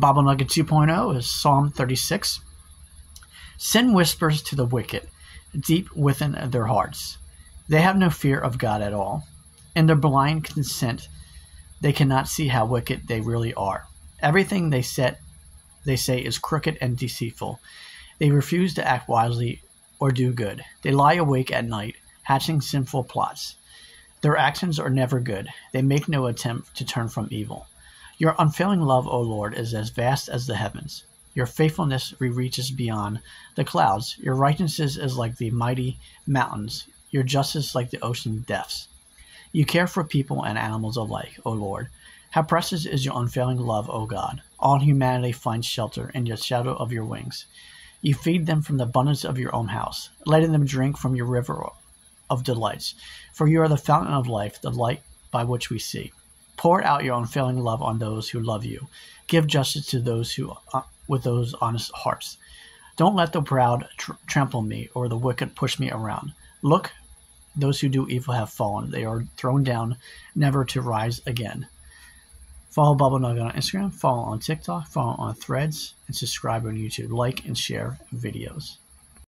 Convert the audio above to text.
Bible Nugget 2.0 is Psalm 36. Sin whispers to the wicked, deep within their hearts. They have no fear of God at all. In their blind consent, they cannot see how wicked they really are. Everything they set they say is crooked and deceitful. They refuse to act wisely or do good. They lie awake at night, hatching sinful plots. Their actions are never good. They make no attempt to turn from evil. Your unfailing love, O Lord, is as vast as the heavens. Your faithfulness reaches beyond the clouds. Your righteousness is like the mighty mountains. Your justice like the ocean depths. You care for people and animals alike, O Lord. How precious is your unfailing love, O God. All humanity finds shelter in the shadow of your wings. You feed them from the abundance of your own house, letting them drink from your river of delights. For you are the fountain of life, the light by which we see. Pour out your unfailing love on those who love you. Give justice to those who uh, with those honest hearts. Don't let the proud tr- trample me or the wicked push me around. Look, those who do evil have fallen. They are thrown down, never to rise again. Follow Bible Nugget on Instagram, follow on TikTok, follow on Threads, and subscribe on YouTube. Like and share videos.